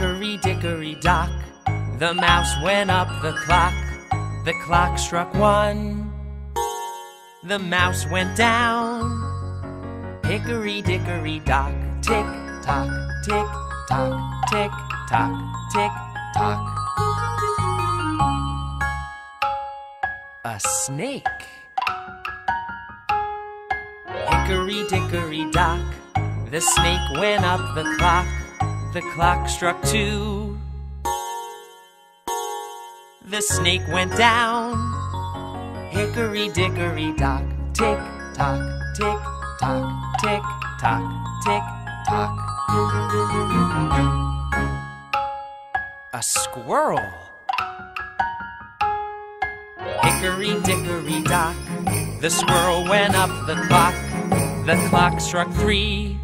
Hickory dickory dock, the mouse went up the clock. The clock struck one, the mouse went down. Hickory dickory dock, tick tock, tick tock, tick tock, tick tock. A snake. Hickory dickory dock, the snake went up the clock. The clock struck two. The snake went down. Hickory dickory dock, tick tock, tick tock, tick tock, tick tock. A squirrel. Hickory dickory dock, the squirrel went up the clock. The clock struck three.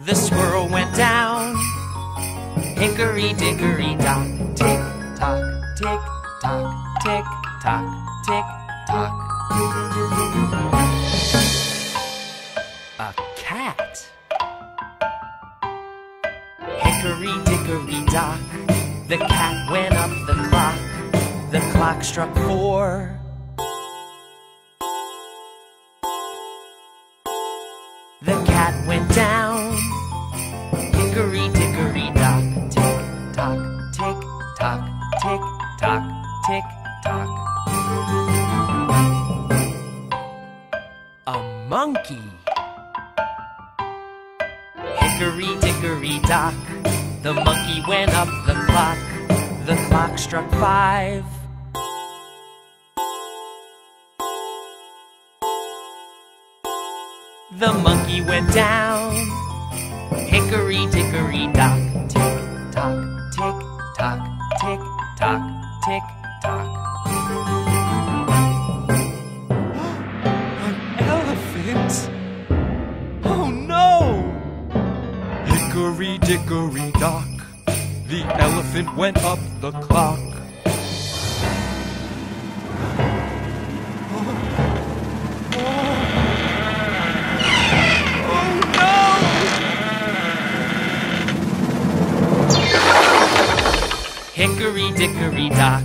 The squirrel went down. Hickory dickory dock, tick tock, tick tock, tick tock, tick tock. A cat. Hickory dickory dock, the cat went up the clock. The clock struck four. The cat tick tock, tick tock. A monkey. Hickory dickory dock, the monkey went up the clock. The clock struck five. The monkey went down. Hickory dickory dock, tick tock, tick tock, tick tock, tick tock. An elephant? Oh no! Hickory dickory dock, the elephant went up the clock. Hickory dickory dock,